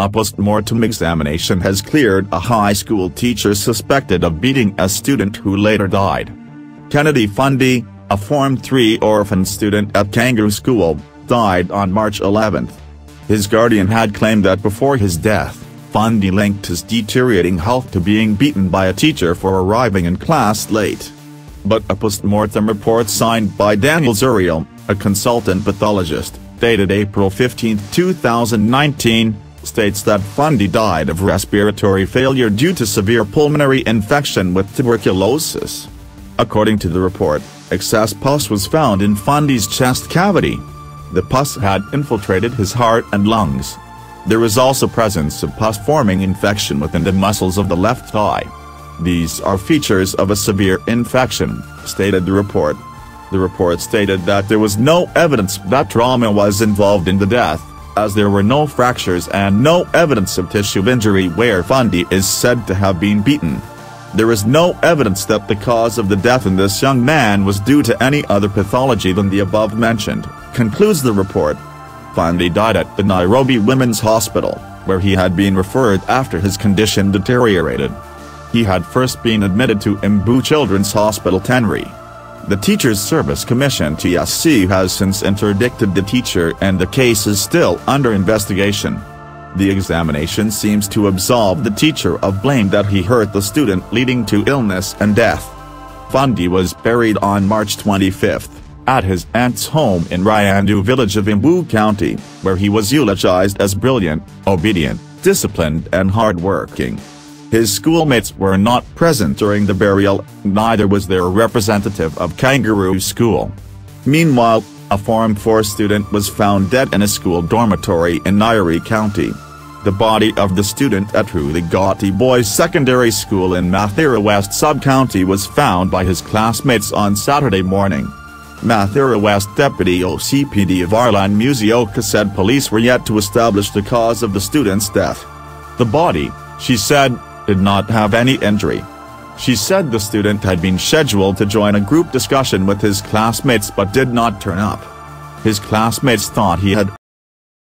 A post-mortem examination has cleared a high school teacher suspected of beating a student who later died. Kennedy Fundy, a Form 3 orphan student at Kangaru School, died on March 11. His guardian had claimed that before his death, Fundy linked his deteriorating health to being beaten by a teacher for arriving in class late. But a post-mortem report signed by Daniel Zuriel, a consultant pathologist, dated April 15, 2019, states that Fundy died of respiratory failure due to severe pulmonary infection with tuberculosis. According to the report, excess pus was found in Fundy's chest cavity. The pus had infiltrated his heart and lungs. There was also presence of pus-forming infection within the muscles of the left thigh. These are features of a severe infection, stated the report. The report stated that there was no evidence that trauma was involved in the death, as there were no fractures and no evidence of tissue injury where Fundy is said to have been beaten. There is no evidence that the cause of the death in this young man was due to any other pathology than the above mentioned, concludes the report. Fundy died at the Nairobi Women's Hospital, where he had been referred after his condition deteriorated. He had first been admitted to Embu Children's Hospital Tenri. The Teachers Service Commission TSC has since interdicted the teacher and the case is still under investigation. The examination seems to absolve the teacher of blame that he hurt the student leading to illness and death. Fundy was buried on March 25, at his aunt's home in Ryandu village of Embu County, where he was eulogized as brilliant, obedient, disciplined and hardworking. His schoolmates were not present during the burial, neither was there a representative of Kangaru School. Meanwhile, a Form 4 student was found dead in a school dormitory in Nyeri County. The body of the student at Huligati Boys Secondary School in Mathira West Sub-County was found by his classmates on Saturday morning. Mathira West Deputy OCPD Varlan Musioka said police were yet to establish the cause of the student's death. The body, she said, did not have any injury. She said the student had been scheduled to join a group discussion with his classmates but did not turn up. His classmates thought he had